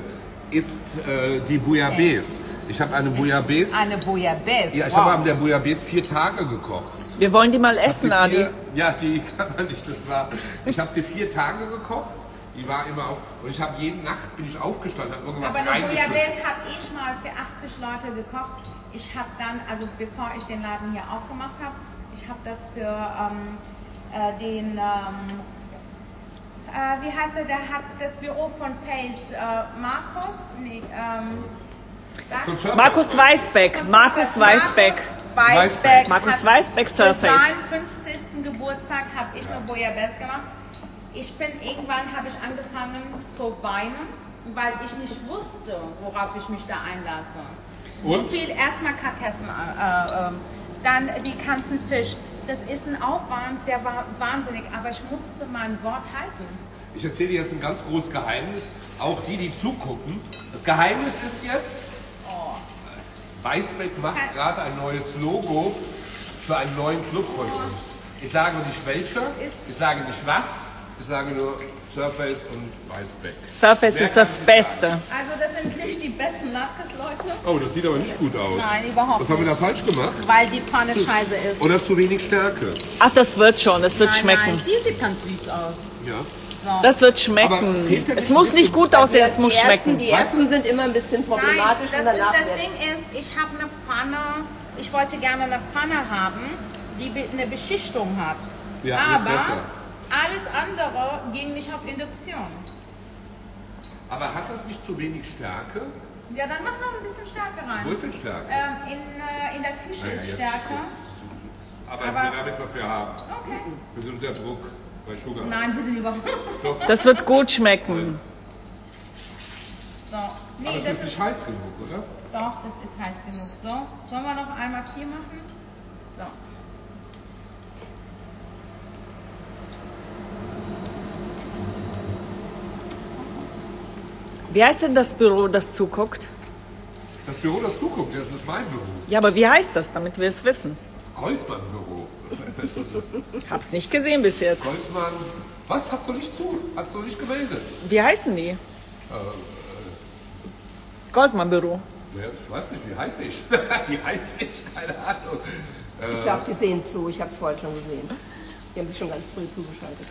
ist äh, die Bouillabaisse. Ich habe eine Bouillabaisse. Eine Bouillabaisse. Ja, ich wow. habe an der Bouillabaisse vier Tage gekocht. Wir wollen die mal essen, Adi. ja, die [LAUGHS] kann man nicht. Das war. Ich habe sie vier Tage gekocht. Die war immer auf. Und ich habe jede Nacht bin ich aufgestanden, habe irgendwas Aber eine. Bouillabaisse habe ich mal für 80 Leute gekocht. Ich habe dann, also bevor ich den Laden hier aufgemacht habe, ich habe das für ähm, äh, den, ähm, äh, wie heißt er, der hat das Büro von Face, äh, Markus, nee, ähm, Surface. Markus Weißbeck, Markus Weißbeck. Markus Weißbeck. Markus Für Surface. seinen 50. Geburtstag habe ich eine Bouillabaisse gemacht. Ich bin irgendwann habe ich angefangen zu weinen, weil ich nicht wusste, worauf ich mich da einlasse. Und? So viel erstmal Karkassen, äh, äh, dann die ganzen Fisch. Das ist ein Aufwand, der war wahnsinnig, aber ich musste mein Wort halten. Ich erzähle dir jetzt ein ganz großes Geheimnis. Auch die, die zugucken. Das Geheimnis ist jetzt, Weißbeck macht gerade ein neues Logo für einen neuen Club von uns. Ich sage nicht welcher, ich sage nicht was, ich sage nur Surface und Weißbeck. Surface ist das Beste. Also das sind nicht die besten Latkes, Leute, Oh, das sieht aber nicht gut aus. Nein, überhaupt Was haben wir da nicht. falsch gemacht? weil die Pfanne scheiße ist. Oder zu wenig Stärke? Ach, das wird schon, das wird Nein, schmecken. Nein, die sieht ganz süß aus. Ja. Das wird Aber schmecken. Es nicht muss nicht gut aussehen, es muss ersten, schmecken. Die ersten sind immer ein bisschen Nein, problematisch das, und ist, das. Ding ist, ich habe eine Pfanne, ich wollte gerne eine Pfanne haben, die eine Beschichtung hat. Ja, das ist Aber besser. Alles andere ging nicht auf Induktion. Aber hat das nicht zu wenig Stärke? Ja, dann mach noch ein bisschen Stärke rein. Wo ist denn Stärke? Ähm, in, äh, in der Küche Naja, ist jetzt- Stärke. Aber- wir damit, was wir haben. Okay. Wir sind unter Druck bei Sugar. Nein, wir sind überhaupt. Das wird gut schmecken. So. Aber Nee, es das ist ist nicht heiß genug, oder? Doch, das ist heiß genug. So, sollen wir noch einmal vier machen? So. Wie heißt denn das Büro, das zuguckt? Das Büro, das zuguckt, das ist mein Büro. Ja, aber wie heißt das, damit wir es wissen? Das Goldmann-Büro. [LAUGHS] Hab's nicht gesehen bis jetzt. Goldmann. Was? Hast du nicht zu? Hast du nicht gemeldet? Wie heißen die? Goldmann Büro. Ja, ich weiß nicht, wie heiß ich? [LAUGHS] wie heiß ich? Keine Ahnung. Ich glaube, die sehen zu. Ich habe es vorhin schon gesehen. Die haben sich schon ganz früh zugeschaltet.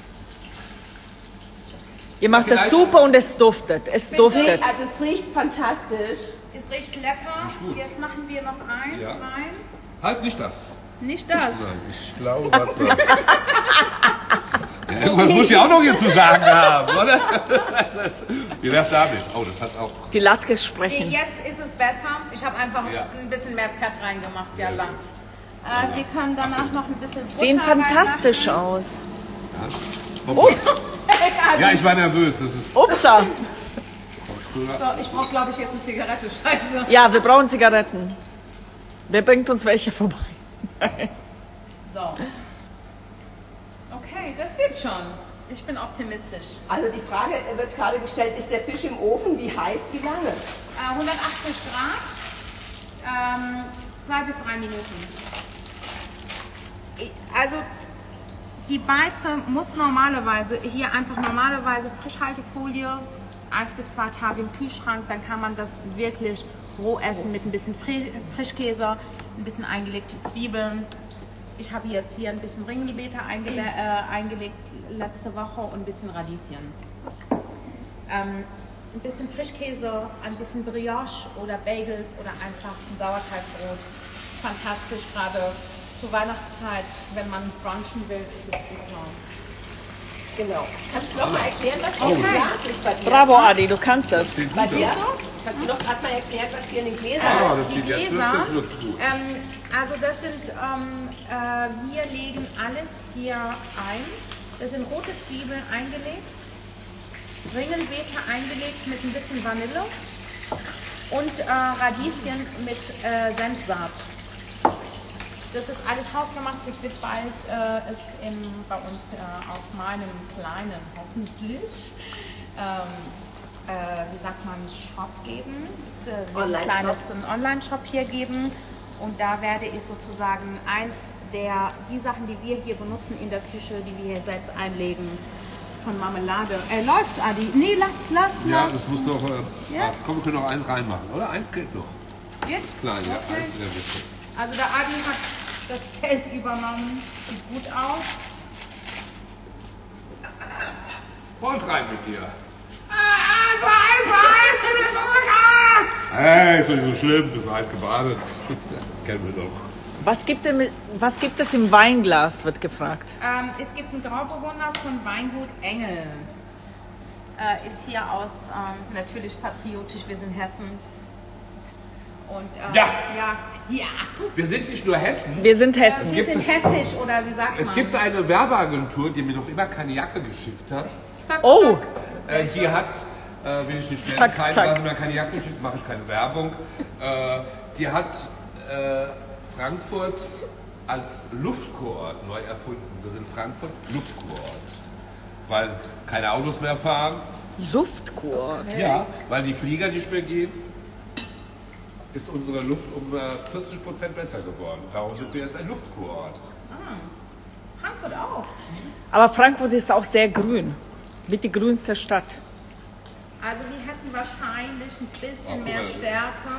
Ihr macht das Vielleicht- super und es duftet. Es duftet. Also es riecht fantastisch. Es riecht lecker. Jetzt machen wir noch eins Ja. rein. Halt nicht das. Nicht das. Ich glaube. Ja, [LAUGHS] Irgendwas muss ich auch noch hier zu sagen haben, oder? [LAUGHS] Wie wär's damit? Oh, das hat auch. Die Latkes sprechen. Jetzt ist es besser. Ich habe einfach Ja. ein bisschen mehr Fett reingemacht. Ja, lang. Äh, wir können danach noch ein bisschen Butter Sehen fantastisch aus. Ups. [LAUGHS] Ja, ich war nervös. Das ist. Upsa. So, ich brauche, glaube ich, jetzt eine Zigarette. [LAUGHS] Scheiße. Ja, wir brauchen Zigaretten. Wer bringt uns welche vorbei? So. Okay, das wird schon. Ich bin optimistisch. Also die Frage wird gerade gestellt, ist der Fisch im Ofen? Wie heiß, wie lange? Äh, 180 Grad, ähm, zwei bis drei Minuten. Also die Beize muss normalerweise, hier einfach normalerweise Frischhaltefolie, eins bis zwei Tage im Kühlschrank, dann kann man das wirklich roh essen mit ein bisschen Fri Frischkäse, ein bisschen eingelegte Zwiebeln. Ich habe jetzt hier ein bisschen Ringelbeete eingele äh, eingelegt letzte Woche und ein bisschen Radieschen. Ähm, ein bisschen Frischkäse, ein bisschen Brioche oder Bagels oder einfach ein Sauerteigbrot. Fantastisch, gerade zur Weihnachtszeit, wenn man brunchen will, ist es super. Genau. Kannst du noch mal erklären, was hier im Glas ist bei dir? Bravo, Adi, du kannst das. Sieht Bei dir? aus. Kannst du noch gerade mal erklären, was hier in den Gläsern Ah, ist? das Die sieht jetzt Gläser, jetzt wird's gut. ähm, also das sind, ähm, äh, wir legen alles hier ein. Das sind rote Zwiebeln eingelegt, Ringelbeete eingelegt mit ein bisschen Vanille und äh, Radieschen mit äh, Senfsaat. Das ist alles hausgemacht. Das wird bald äh, es im, bei uns äh, auf meinem kleinen, hoffentlich, ähm, äh, wie sagt man, Shop geben. Es äh, wird ein Online-Shop. kleines ein Online-Shop hier geben. Und da werde ich sozusagen eins der, die Sachen, die wir hier benutzen in der Küche, die wir hier selbst einlegen, von Marmelade. Äh, läuft, Adi. Nee, lass, lass, Ja, lass. das muss noch. Äh, Ja. ah, komm, wir können noch eins reinmachen, oder? Eins geht noch. Jetzt? Klein, ja. Okay. Eins in der Mitte. Also der Adi hat das Feld übernommen. Sieht gut aus. Und rein mit dir. Hey, ist doch nicht so schlimm, bisschen heiß gebadet. Das kennen wir doch. Was gibt, denn, mit- was gibt es im Weinglas, wird gefragt. Ähm, es gibt einen Grauburgunder von Weingut Engel. Äh, ist hier aus, ähm, natürlich patriotisch, wir sind Hessen. Und, äh, Ja. ja. Ja. Wir sind nicht nur Hessen. Wir sind Hessen. Wir sind hessisch, oder wie sagt Es man? gibt eine Werbeagentur, die mir noch immer keine Jacke geschickt hat. Zack, Oh, zack. Äh, hier hat, äh, will ich nicht nennen, Zack, keine, zack. lassen mir keine Jacke geschickt, mache ich keine Werbung. Äh, die hat äh, Frankfurt als Luftkurort neu erfunden. Wir sind Frankfurt Luftkurort. Weil keine Autos mehr fahren. Luftkurort. Ja, weil die Flieger nicht mehr gehen, ist unsere Luft um äh, 40 Prozent besser geworden. Darum sind wir jetzt ein Luftkurort. Frankfurt auch. Aber Frankfurt ist auch sehr grün. Mit die grünste Stadt. Also die hätten wahrscheinlich ein bisschen Ach, mehr mal. Stärke.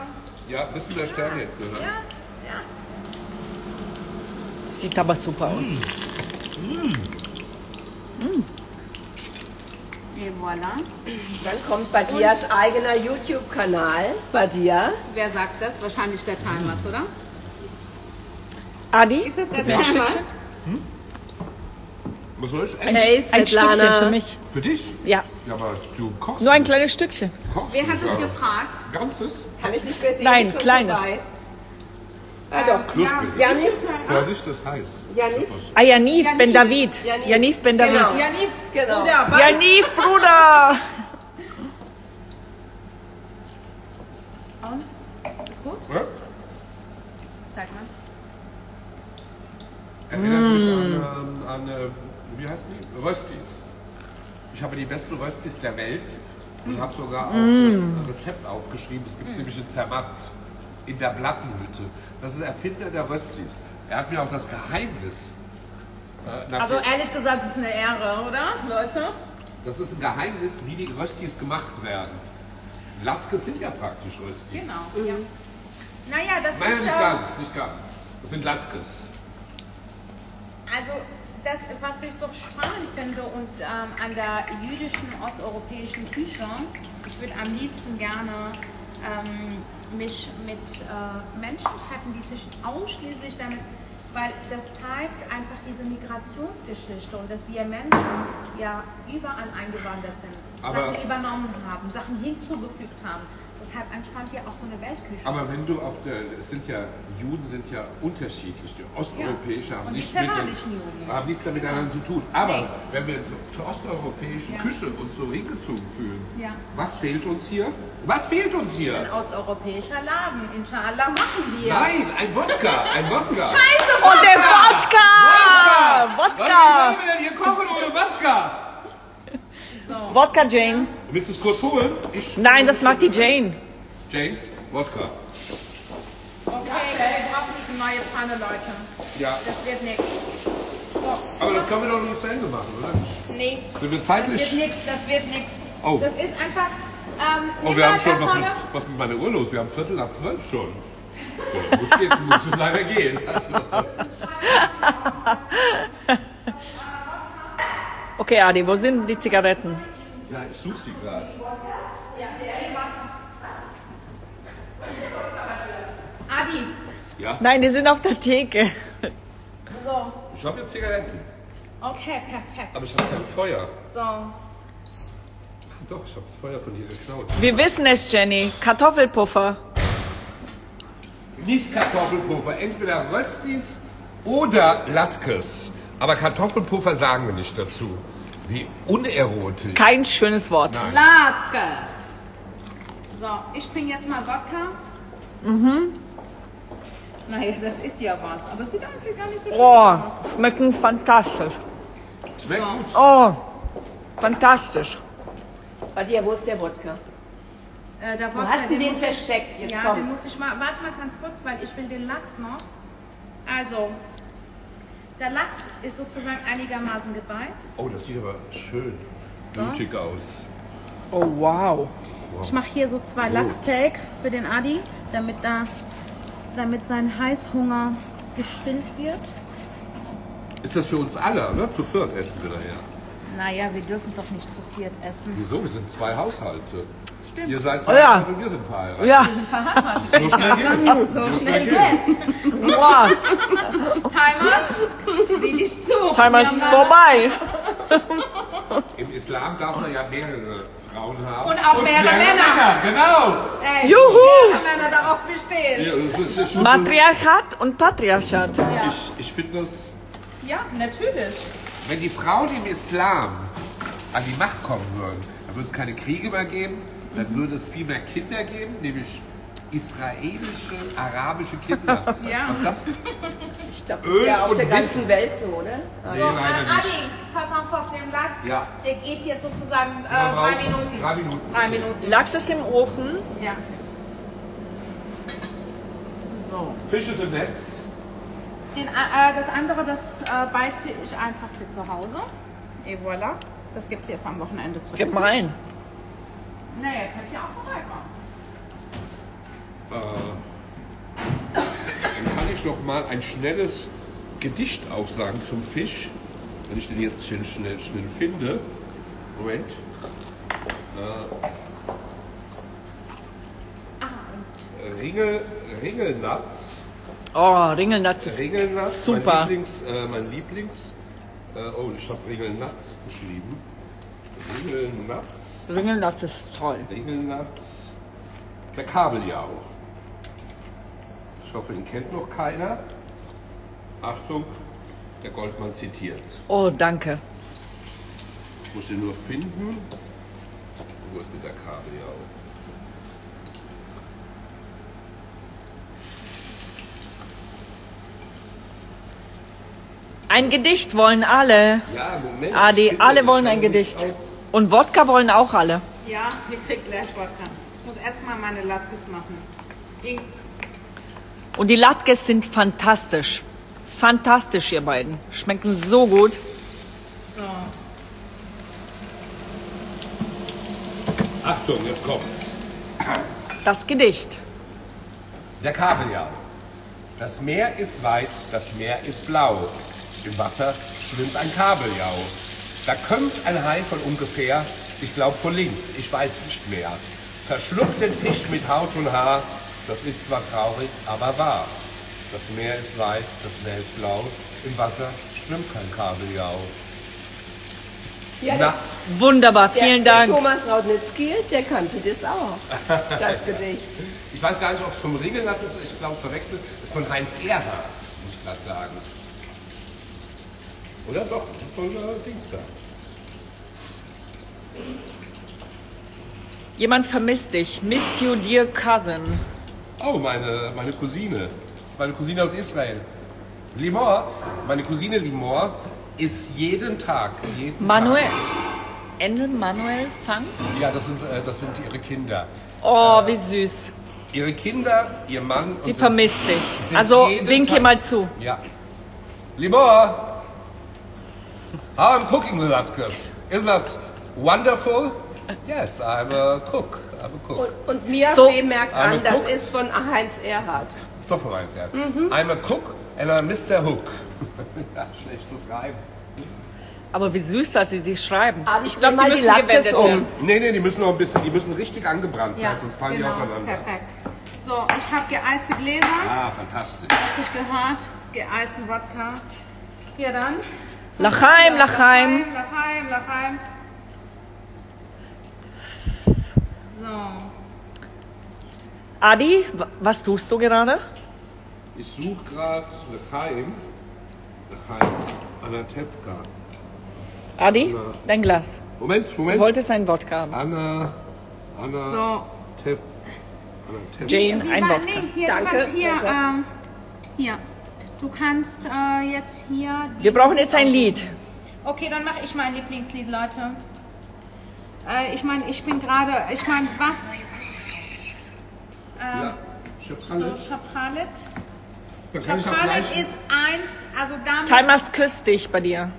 Ja, ein bisschen mehr Sterne jetzt gehört. Ja, ja. Sieht aber super aus. Et voilà. Dann kommt Badias eigener YouTube-Kanal. Badia. Wer sagt das? Wahrscheinlich der Timer, oder? Adi, Ist das der gib mir ein Timer? Stückchen. Was soll ich? Ein, Hey, ein. Stückchen für mich. Für dich? Ja, Ja, aber du kochst. nur ein nicht. kleines Stückchen. Kochst Wer hat es gefragt? Ganzes? Kann ich nicht mehr sehen. Nein, kleines. vorbei. Ah doch. Knusprig. Janis, Vorsicht, das ist heiß. Janis. Ah, Yaniv Ben David. Yaniv. Yaniv Ben David. Genau. Janif, Genau. Bruder. Yaniv, Bruder! [LAUGHS] Und? Ist gut? Ja? Zeig mal. Erinnert mich an, ähm, an äh, wie heißen die? Röstis. Ich habe die besten Röstis der Welt und habe sogar auch das Rezept aufgeschrieben. Es gibt nämlich in Zermatt in der Plattenhütte. Das ist Erfinder der Röstis. Er hat mir auch das Geheimnis. Äh, Also ehrlich gesagt, das ist eine Ehre, oder, Leute? das ist ein Geheimnis, wie die Röstis gemacht werden. Latkes sind ja praktisch Röstis. Genau, ja. Naja, das Nein, ist... nicht äh, ganz, nicht ganz. Das sind Latkes. Also, das, was ich so spannend finde und ähm, an der jüdischen osteuropäischen Küche, ich würde am liebsten gerne ähm, mich mit äh, Menschen treffen, die sich ausschließlich damit, weil das zeigt einfach diese Migrationsgeschichte und dass wir Menschen ja überall eingewandert sind, Aber- Sachen übernommen haben, Sachen hinzugefügt haben. Deshalb entspannt hier auch so eine Weltküche. Aber wenn du auf der, es sind ja, Juden sind ja unterschiedlich. Die Osteuropäische haben, Und die nichts mit, Juden. haben nichts damit miteinander zu tun. Aber Nee. wenn wir zur osteuropäischen Ja. Küche uns so hingezogen fühlen, Ja. was fehlt uns hier? Was fehlt uns Ein hier? osteuropäischer Laden, inshallah machen wir. Nein, ein Wodka, ein Wodka. [LAUGHS] Und der Wodka! Wodka! Wodka! Wie sollen wir denn hier kochen ohne Wodka? Wodka Jane. Willst du es kurz holen? Ich Nein, das macht die Jane. Jane, Wodka. Okay, wir brauchen eine neue Pfanne, Leute. Ja, Das wird nichts. aber das können wir doch nicht zu Ende machen, oder? Nee, Sind wir das zeitlich? wird nichts, das wird nichts. Oh. Das ist einfach. Ähm, Oh, wir haben schon was mit, was mit meiner Uhr los. Wir haben Viertel nach zwölf schon. Ja, muss, muss es leider gehen. [LAUGHS] Okay, Adi, wo sind die Zigaretten? Ja, ich suche sie gerade. Adi, Ja, Nein, die sind auf der Theke. so. ich habe jetzt Zigaretten. Okay, perfekt. Aber ich habe kein Feuer. So. Doch, ich habe das Feuer von dir geklaut. Wir wissen es, Jenny. Kartoffelpuffer. Nicht Kartoffelpuffer, entweder Röstis oder Latkes. Aber Kartoffelpuffer sagen wir nicht dazu. Wie unerotisch. Kein schönes Wort. Nein. Latkes. So, ich bringe jetzt mal Wodka. Mhm. Naja, das ist ja was. Aber es sieht eigentlich gar nicht so schlecht Oh, aus. schmecken fantastisch. Schmeckt gut. Oh, fantastisch. Badia, wo ist der Wodka? Äh, der Wo Wodka, hast du den muss ich- versteckt? Jetzt ja, komm. den muss ich mal. Warte mal ganz kurz, weil ich will den Lachs noch. Also, der Lachs ist sozusagen einigermaßen gebeizt. Oh, das sieht aber schön blutig aus. Oh, wow. Ich mache hier so zwei Lachsteak für den Adi, damit, da, damit sein Heißhunger gestillt wird. Ist das für uns alle, ne? Zu viert essen wir daher. Naja, wir dürfen doch nicht zu viert essen. Wieso? Wir sind zwei Haushalte. Stimmt. Ihr seid Oh ja. verheiratet und wir sind verheiratet. Ja, So schnell geht's. So schnell geht's. wow. Timers, sieh dich zu. Timer Wir ist vorbei. [LAUGHS] Im Islam darf man ja mehrere Frauen haben. Und auch mehrere Männer. Genau. Ey, Juhu. mehrere Männer darauf bestehen. Ja, das ist, ich finde das, Matriarchat und Patriarchat. ich, ich find das, Ja, natürlich. wenn die Frauen im Islam an die Macht kommen würden, dann würde es keine Kriege mehr geben, dann würde es viel mehr Kinder geben, nämlich israelische, arabische Kinder. [LAUGHS] Ja. Was das? Ich glaube, das Öl wäre auf und der ganzen Wissen. Welt so, oder? Nee, So, äh. Adi, pass auf auf den Lachs. Ja. Der geht jetzt sozusagen äh, drei Minuten. Drei Minuten. Drei Minuten. Lachs ist im Ofen. Ja. So. Fisch ist im Netz. Den, äh, das andere, das äh, beize ich einfach für zu Hause. Et voilà. Das gibt es jetzt am Wochenende zu Gib essen. mal ein. Naja, könnt ihr auch vorbeikommen. Äh, dann kann ich noch mal ein schnelles Gedicht aufsagen zum Fisch, wenn ich den jetzt schnell, schnell, schnell finde. Moment. Ringel, Ringelnatz. Oh, Ringelnatz ist Ringelnatz, super. mein Lieblings, äh, mein Lieblings äh, oh, ich habe Ringelnatz geschrieben. Ringelnatz, Ringelnatz ist toll. Ringelnatz, der Kabeljau. Ich hoffe, ihn kennt noch keiner. Achtung, der Goldmann zitiert. Oh, danke. Ich muss den nur finden. Wo ist denn der Kabeljau? Ein Gedicht wollen alle. Ja, Moment. Adi, alle den wollen ein Gedicht. aus. Und Wodka wollen auch alle. Ja, ihr kriegt gleich Wodka. Ich muss erstmal meine Latkes machen. Ging- Und die Latkes sind fantastisch. Fantastisch, ihr beiden. Schmecken so gut. So. Achtung, jetzt kommt's. Das Gedicht. Der Kabeljau. Das Meer ist weit, das Meer ist blau. Im Wasser schwimmt ein Kabeljau. Da kommt ein Hai von ungefähr, ich glaub von links, ich weiß nicht mehr. Verschluckt den Fisch mit Haut und Haar. Das ist zwar traurig, aber wahr. Das Meer ist weit, das Meer ist blau. Im Wasser schwimmt kein Kabeljau. Ja, Na, Wunderbar, der, vielen der Dank. Thomas Raudnitzky, der kannte das auch, das [LAUGHS] Gedicht. ich weiß gar nicht, ob es vom Ringelnatz ist, ich glaube es verwechselt. Das ist von Heinz Erhardt, muss ich gerade sagen. Oder doch, das ist äh, Dings da. Jemand vermisst dich. Miss you, dear cousin. Oh, meine, meine Cousine. Meine Cousine aus Israel. Limor, meine Cousine Limor ist jeden Tag, jeden Manuel. Endel Manuel Fang? Tag. Ja, das sind, äh, das sind ihre Kinder. Oh, wie süß. Ihre Kinder, ihr Mann. Sie vermisst dich. Also wink Tag- ihr mal zu. Ja. Limor, how I'm cooking the latkes. Isn't that wonderful? Yes, I'm a cook. I'm a Und, cook. und Mia So. Fee merkt Arme an, das Cook. ist von Heinz Erhardt. Ist doch von eins, ja. I'm a cook and I'm Mr. Hook. [LAUGHS] ja, schlechtes Reim. Aber wie süß, dass sie die schreiben. Adi, Ich glaube, die die müssen Latkes gewendet um. werden. Nee, nee, die müssen noch ein bisschen, die müssen richtig angebrannt sein, sonst fallen genau, die auseinander. perfekt. So, ich habe geeiste Gläser, Ah, fantastisch. hast dich gehört, geeisten Wodka. Hier dann. Lachaim, Lachaim. Lachaim, Lachaim. So. Adi, wa- was tust du gerade? Ich suche gerade Lechaim. Lechaim Anatevka. Adi, dein Glas. Moment, Du Moment. wolltest ein Wodka haben. Anna. Anna. So. Tev. Anatevka. Jane, ein Wodka. Nee, hier, Danke, du kannst hier, ähm, hier. Du kannst äh, jetzt hier. Wir brauchen jetzt ein Lied. Okay, dann mache ich mein Lieblingslied, Leute. Äh, ich meine, ich bin gerade, ich meine, was? Ja. So, Schöpfhalle. Chapralet. Dann kann ich auch Chapralet gleich. ist eins, also damit. Timers küsst dich bei dir.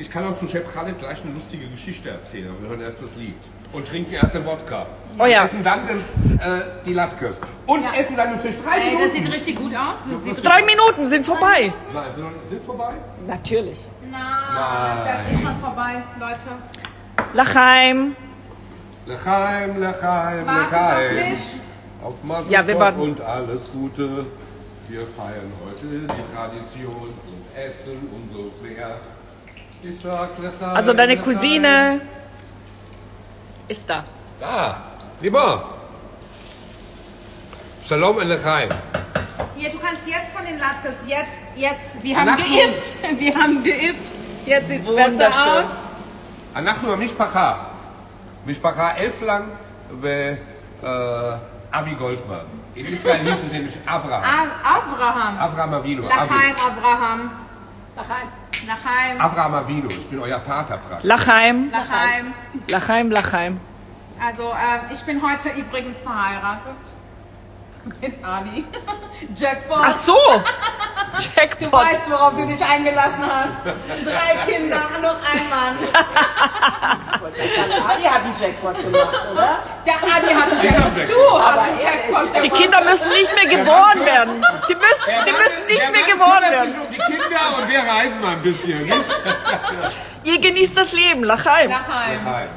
Ich kann auch zu Chef Khaled gleich eine lustige Geschichte erzählen. Wir hören erst das Lied. Und trinken erst den Wodka. Oh ja. Essen dann den, äh, die Latkes. Und essen dann den Fisch. Drei Ey, das Minuten. sieht richtig gut aus. Das sieht Drei Minuten sind vorbei. Nein, sind, sind vorbei? Natürlich. Na, das ist schon vorbei, Leute. Lachaim. Lechaim, Lechaim, Wartet auf. Auf Masse Ja, wir warten. und alles Gute. Wir feiern heute die Tradition und essen umso mehr. Ich sag Lechaim, Also deine Lechaim. Cousine ist da. Da, lieber. Shalom und Lechaim. Hier, du kannst jetzt von den Latkes, jetzt, jetzt, wir haben Anachnu. geübt. [LAUGHS] Wir haben geübt. Jetzt sieht's besser Wunderschön. aus. אנחנו המשפחה, משפחה אלפלן ואבי גולדמן. In Israel hieß es nämlich Abraham. Ab- Abraham. Abraham Avinu. Lachaim, Abi. Abraham. Lachaim. Lachaim. Abraham Avinu, ich bin euer Vater praktisch. Lachaim. Lachaim. Lachaim, Lachaim. Also, äh, ich bin heute übrigens verheiratet. Mit Ani. Jackpot. Ach so. [LAUGHS] Du Jackpot. weißt, worauf du dich eingelassen hast. Drei Kinder, nur ein Mann. [LAUGHS] Adi hat einen Jackpot gemacht, oder? Der Adi hat einen Jackpot. Jackpot. Du hast Aber einen Jackpot Die gemacht. Kinder müssen nicht mehr geboren werden. Die müssen, die müssen nicht mehr geboren werden. um die Kinder und wir reisen mal ein bisschen, nicht? Ihr genießt das Leben. Lachaim. Lachaim. Nein.